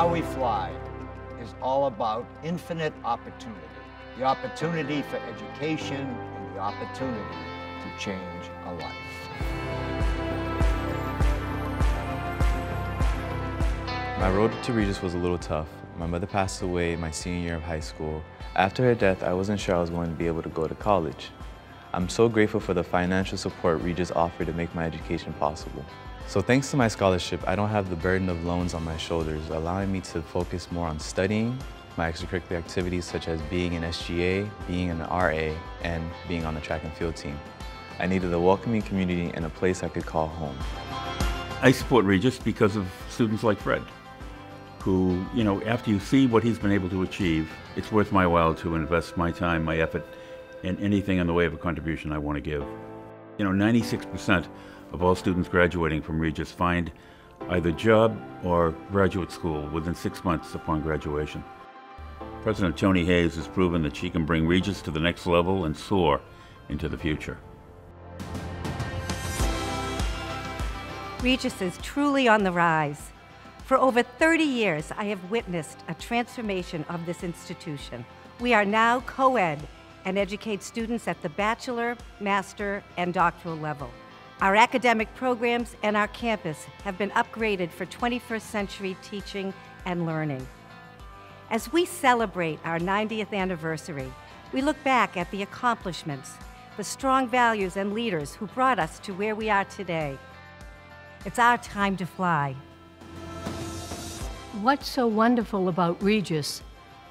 Now We Fly is all about infinite opportunity. The opportunity for education and the opportunity to change a life. My road to Regis was a little tough. My mother passed away my senior year of high school. After her death, I wasn't sure I was going to be able to go to college. I'm so grateful for the financial support Regis offered to make my education possible. So thanks to my scholarship, I don't have the burden of loans on my shoulders, allowing me to focus more on studying, my extracurricular activities such as being an SGA, being an RA, and being on the track and field team. I needed a welcoming community and a place I could call home. I support Regis because of students like Fred, who, you know, after you see what he's been able to achieve, it's worth my while to invest my time, my effort, and anything in the way of a contribution I want to give. You know, 96% of all students graduating from Regis find either job or graduate school within six months upon graduation. President Toni Hays has proven that she can bring Regis to the next level and soar into the future. Regis is truly on the rise. For over 30 years, I have witnessed a transformation of this institution. We are now co ed and educate students at the bachelor, master, and doctoral level. Our academic programs and our campus have been upgraded for 21st century teaching and learning. As we celebrate our 90th anniversary, we look back at the accomplishments, the strong values and leaders who brought us to where we are today. It's our time to fly. What's so wonderful about Regis,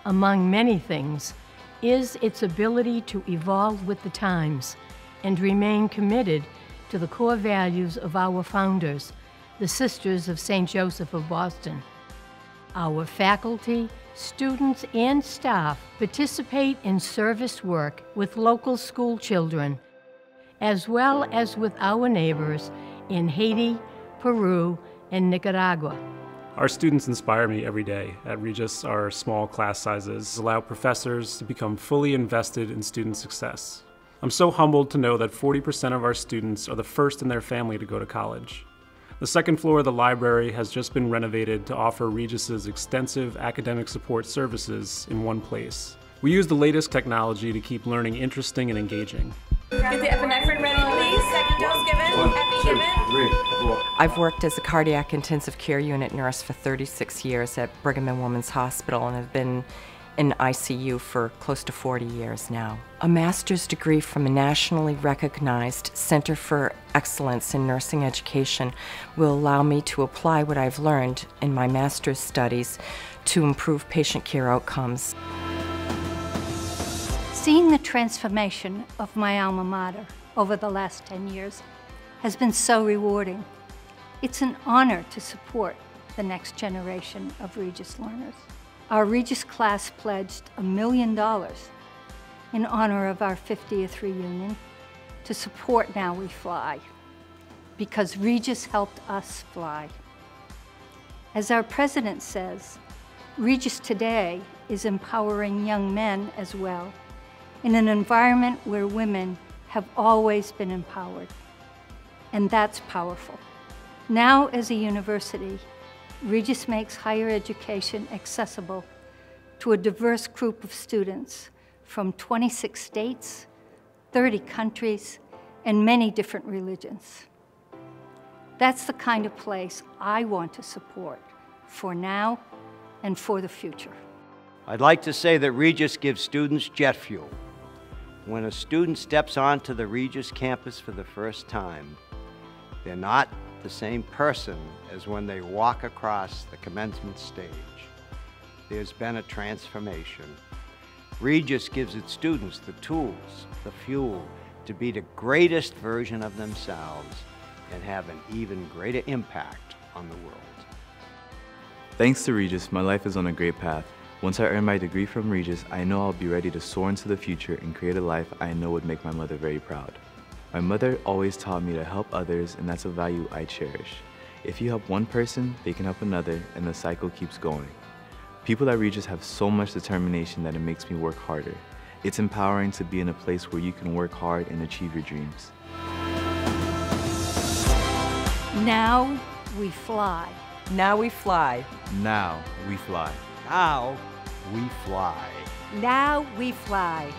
among many things, is its ability to evolve with the times and remain committed to the core values of our founders, the Sisters of St. Joseph of Boston. Our faculty, students, and staff participate in service work with local school children, as well as with our neighbors in Haiti, Peru, and Nicaragua. Our students inspire me every day. At Regis, our small class sizes allow professors to become fully invested in student success. I'm so humbled to know that 40% of our students are the first in their family to go to college. The second floor of the library has just been renovated to offer Regis's extensive academic support services in one place. We use the latest technology to keep learning interesting and engaging. Get the epinephrine ready, please. Second dose given. One, Epi two, given. three, four. I've worked as a cardiac intensive care unit nurse for 36 years at Brigham and Women's Hospital and have been in ICU for close to 40 years now. A master's degree from a nationally recognized Center for Excellence in Nursing Education will allow me to apply what I've learned in my master's studies to improve patient care outcomes. Seeing the transformation of my alma mater over the last 10 years has been so rewarding. It's an honor to support the next generation of Regis learners. Our Regis class pledged a million dollars in honor of our 50th reunion to support Now We Fly, because Regis helped us fly. As our president says, Regis today is empowering young men as well in an environment where women have always been empowered. And that's powerful. Now, as a university, Regis makes higher education accessible to a diverse group of students from 26 states, 30 countries, and many different religions. That's the kind of place I want to support for now and for the future. I'd like to say that Regis gives students jet fuel. When a student steps onto the Regis campus for the first time, they're not the same person as when they walk across the commencement stage. There's been a transformation. Regis gives its students the tools, the fuel, to be the greatest version of themselves and have an even greater impact on the world. Thanks to Regis, my life is on a great path. Once I earn my degree from Regis, I know I'll be ready to soar into the future and create a life I know would make my mother very proud. My mother always taught me to help others, and that's a value I cherish. If you help one person, they can help another, and the cycle keeps going. People at Regis have so much determination that it makes me work harder. It's empowering to be in a place where you can work hard and achieve your dreams. Now we fly. Now we fly. Now we fly. Now we fly. Now we fly.